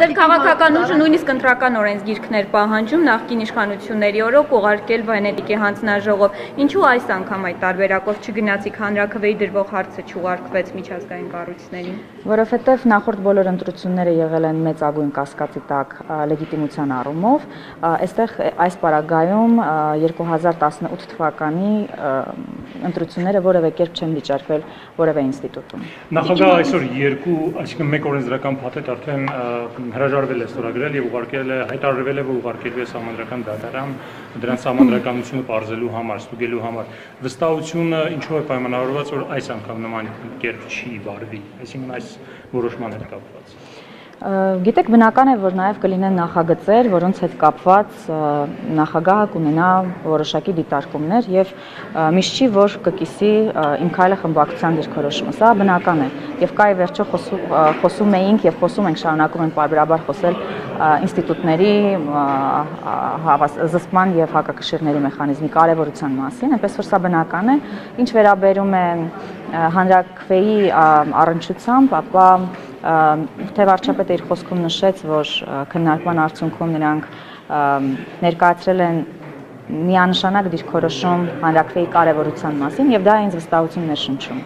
Ձեր քաղաքական ուժը նույնիսկ ընտրական օրենսգիրքներ պահանջում նախկին իշխանությունների օրոք ուղարկել Վենետիկի հանձնաժողով։ Ինչու այս անգամ այդ տարբերակով չգնացիք հանրակրվեի դրվող հարցը չուղարկվեց միջազգային կառույցներին։ Որովհետև նախորդ բոլոր ընտրությունները եղել են մեծ ագույն կասկածի տակ լեգիտիմության առումով, այստեղ այս պարագայում 2018 թվականի ընտրությունները որևէ կերպ չեն վիճարկվել որևէ ինստիտուտում։ Նախագահ այսօր երկու, այսինքն մեկ օրենսդրական փաթեթ արդեն հրաժարվել է ստորագրել եւ ուղարկել է հայտարարվել է որ ուղարկելու է համանդրական դատարան դրանց համանդրականությունը բարձելու համար, ստուգելու համար։ Վստահությունը ինչով է պայմանավորված որ այս անգամ նման կերպ չի վարվի, այսինքն այս որոշման հետ կապված։ Գիտեք, բնական է, որ նաև կլինեն նախագծեր, որոնց հետ կապված նախագահը կունենա որոշակի դիտարկումներ եւ միշտ չի, որ կկիսի իմ քայլը խմբակցության դիրքորոշումը։ Սա բնական է եւ կայ վերջո խոսում, խոսում էինք եւ խոսում ենք շարունակում ենք բարբերաբար խոսել ինստիտուտների զսպման եւ հակակշիռների մեխանիզմի կարեւորության մասին, այնպես որ սա բնական է։ Ինչ վերաբերում է հանրակրվեի առնչությամբ, ապա թե վարչապետը իր խոսքում նշեց, որ քննարկման արդյունքում նրանք ներկայացրել են միանշանակ դիրքորոշում հանրակրվեի կարևորության մասին եւ դա ինձ վստահություն ներշնչում։